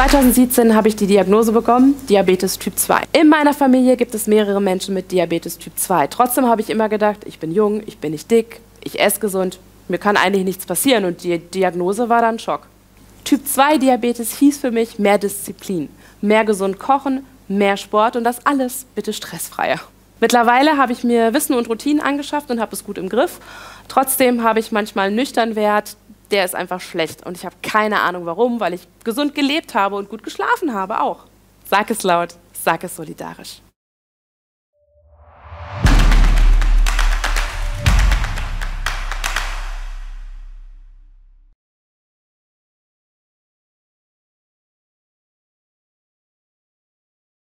2017 habe ich die Diagnose bekommen, Diabetes Typ 2. In meiner Familie gibt es mehrere Menschen mit Diabetes Typ 2. Trotzdem habe ich immer gedacht, ich bin jung, ich bin nicht dick, ich esse gesund, mir kann eigentlich nichts passieren und die Diagnose war dann Schock. Typ 2 Diabetes hieß für mich mehr Disziplin, mehr gesund kochen, mehr Sport und das alles bitte stressfreier. Mittlerweile habe ich mir Wissen und Routinen angeschafft und habe es gut im Griff. Trotzdem habe ich manchmal nüchtern Wert, der ist einfach schlecht. Und ich habe keine Ahnung warum, weil ich gesund gelebt habe und gut geschlafen habe auch. Sag es laut, sag es solidarisch.